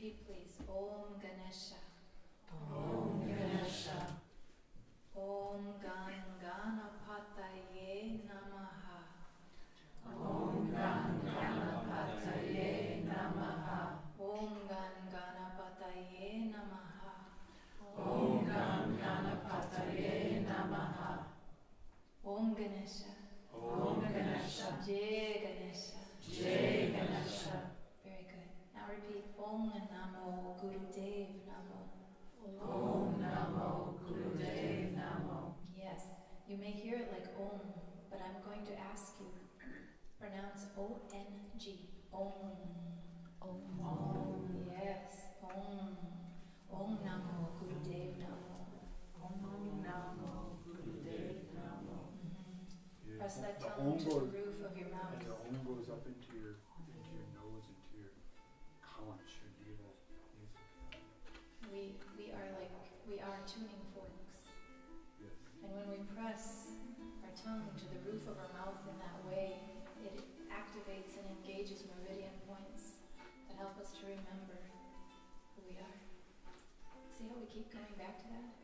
repeat, please. Om Ganesha. Om Ganesha. Om Gan Ganapataye you may hear it like Om, but I'm going to ask you pronounce O N G. Om. Om. Om. Yes. Om. Ong Namo Gurudev Namo. Ong Namo Gurudev Namo. Mhm. Press that tongue to the roof of your mouth. And the om goes up into your into your nose, into your conch, your navel. We we are like we are tuning tongue to the roof of our mouth in that way, it activates and engages meridian points that help us to remember who we are. See how we keep coming back to that?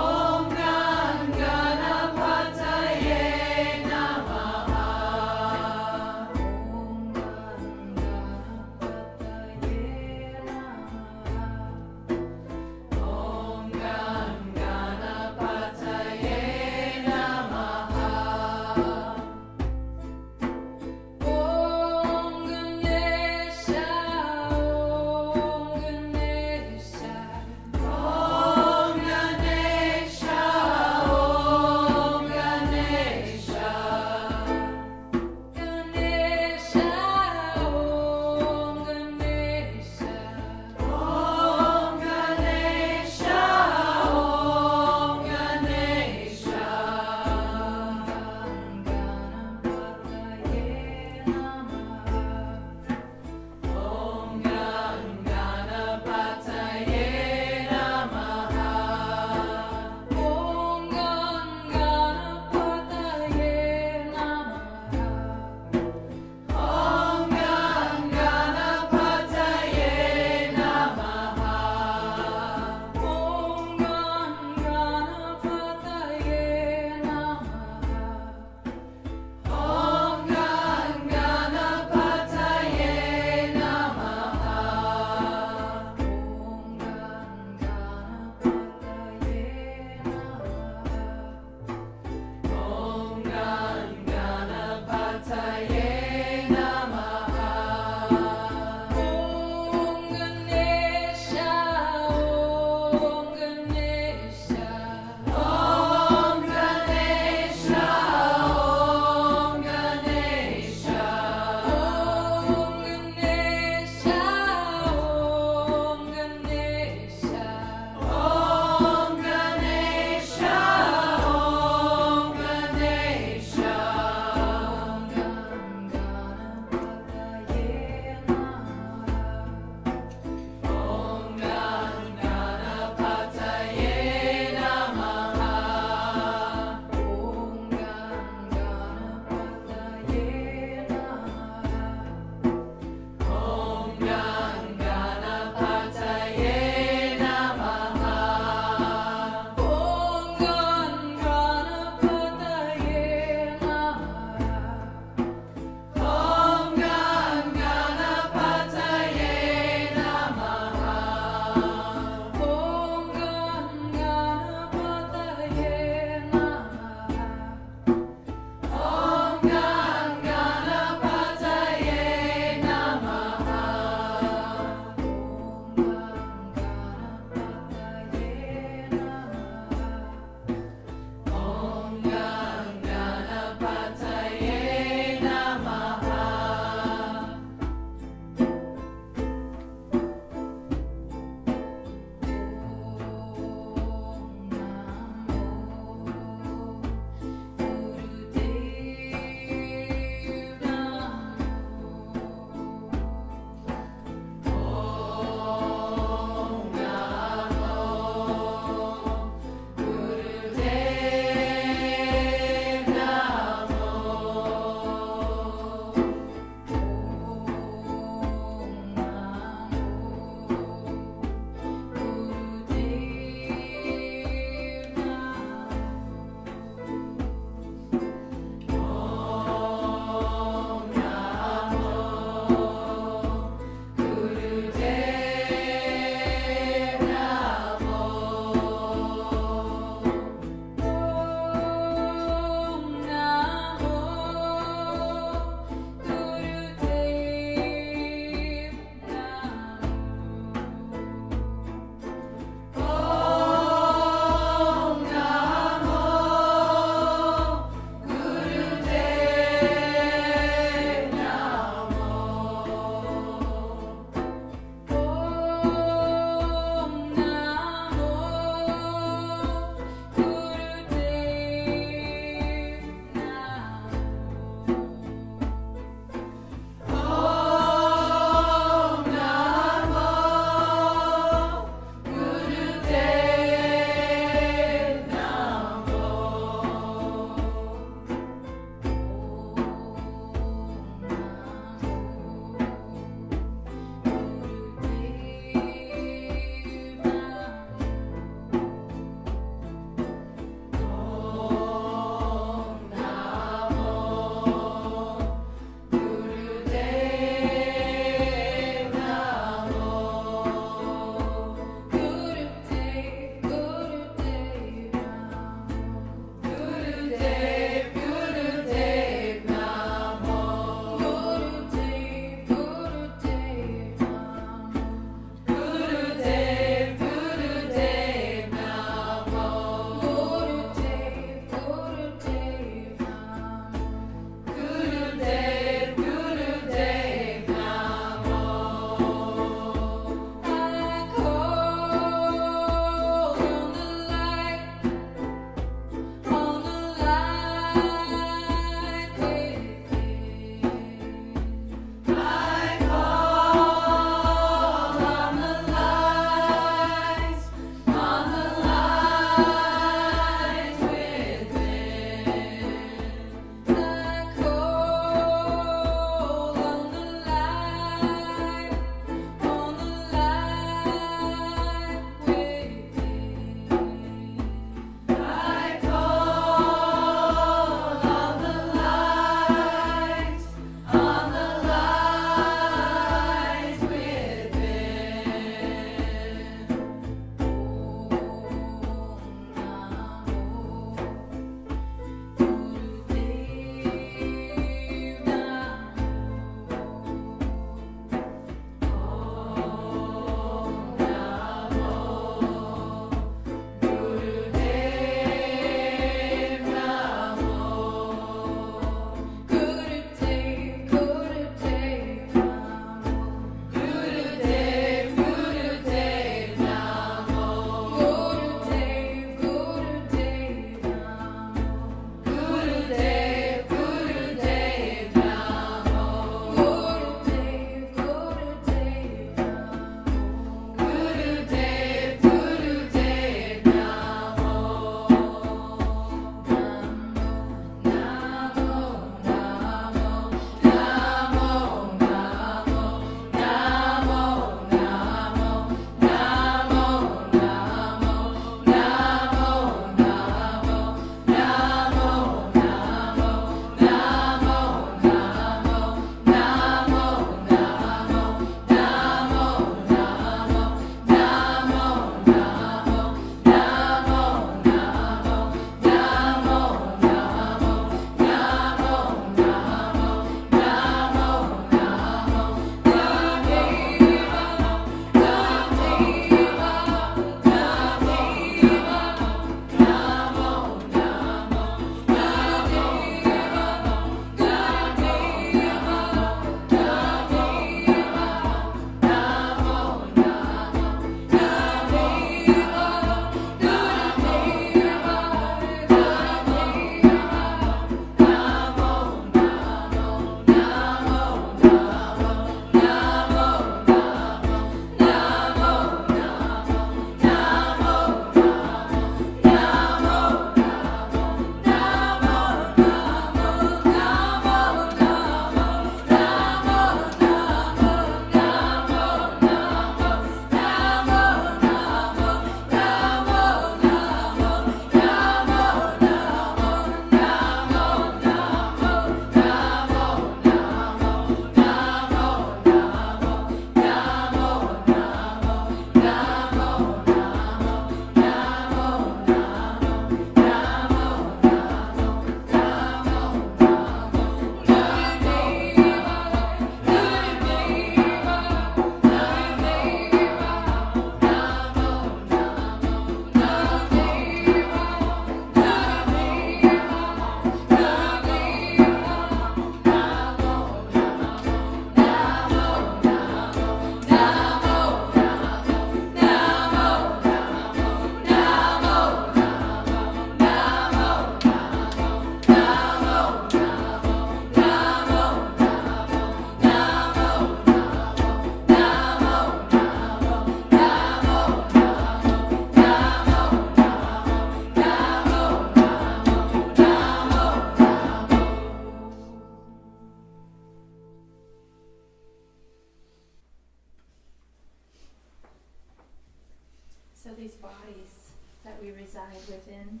Reside within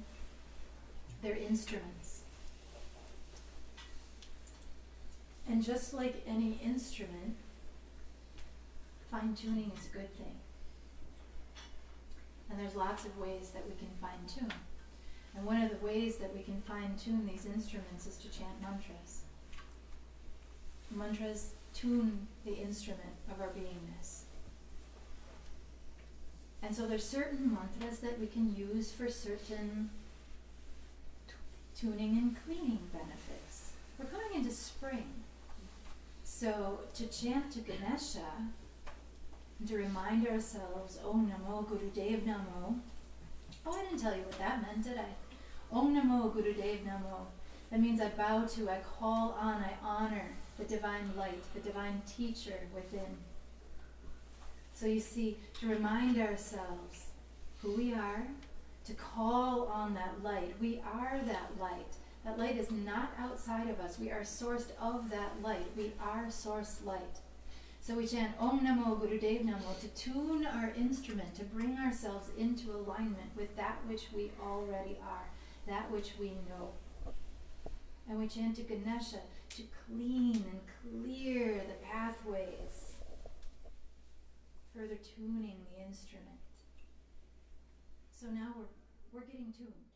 their instruments. And just like any instrument, fine tuning is a good thing. And there's lots of ways that we can fine tune. And one of the ways that we can fine tune these instruments is to chant mantras. Mantras tune the instrument of our beingness. And so there's certain mantras that we can use for certain tuning and cleaning benefits. We're coming into spring. So to chant to Ganesha, to remind ourselves, Ong Namo Gurudev Namo. Oh, I didn't tell you what that meant, did I? Ong Namo Gurudev Namo. That means I bow to, I call on, I honor the divine light, the divine teacher within. So you see, to remind ourselves who we are, to call on that light. We are that light. That light is not outside of us. We are sourced of that light. We are source light. So we chant Ong Namo Gurudev Namo to tune our instrument, to bring ourselves into alignment with that which we already are, that which we know. And we chant to Ganesha to clean and clear the pathways, further tuning the instrument. So now we're, we're getting tuned.